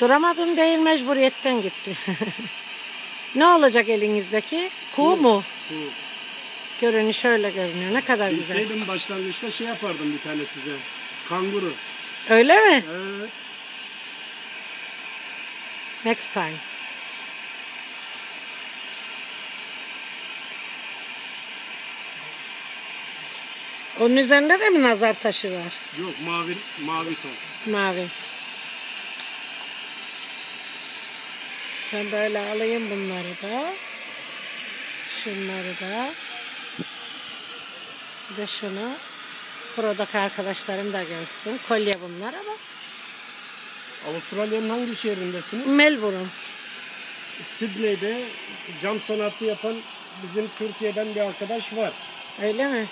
Duramadım değil mecburiyetten gitti. ne olacak elinizdeki? Kuğu mu? Bu Görünü şöyle görünüyor. Ne kadar güzel. bilseydim başlangıçta şey yapardım bir tane size. Kanguru. Öyle mi? Evet. Next time. Onun üzerinde de mi nazar taşı var? Yok mavi mavi ton. Mavi. Ben böyle alayım bunları da. Şunları da. Bir de şunu. Buradaki arkadaşlarım da görsün. Kolye bunlar ama. Avustralya'nın hangi şehrindesiniz? Melbourne. Sydney'de cam sanatı yapan bizim Türkiye'den bir arkadaş var. Öyle mi?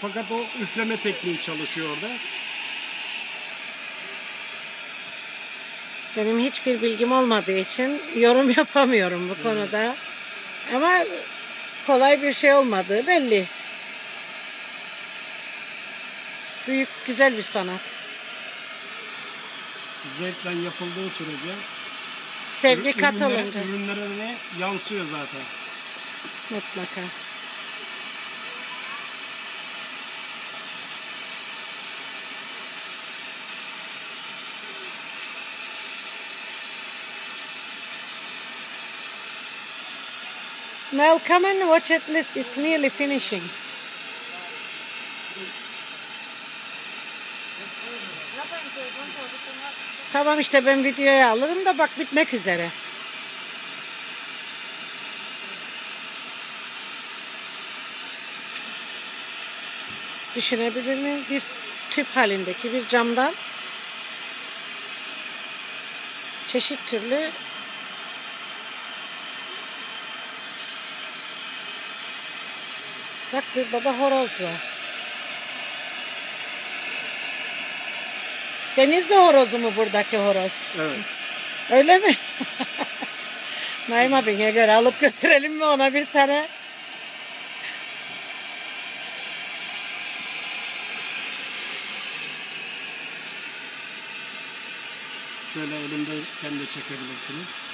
Fakat o üfleme tekniği çalışıyor orada. Benim hiçbir bilgim olmadığı için yorum yapamıyorum bu konuda. Ama kolay bir şey olmadığı belli. Büyük, güzel bir sanat. Zevkle yapıldığı sürece Sevgi ürünlere- katılınca ürünlere de yansıyor zaten. mutlaka. Mel, come and watch at least. It's nearly finishing. Tamam işte ben videoya alırım da bak bitmek üzere. Düşünebilir miyim? Bir tüp halindeki bir camdan çeşit türlü Bak burada da horoz var. Denizli horozu mu buradaki horoz? Evet. Öyle mi? Naim abine göre alıp götürelim mi ona bir tane? Şöyle elimdeyken de çekebilirsiniz.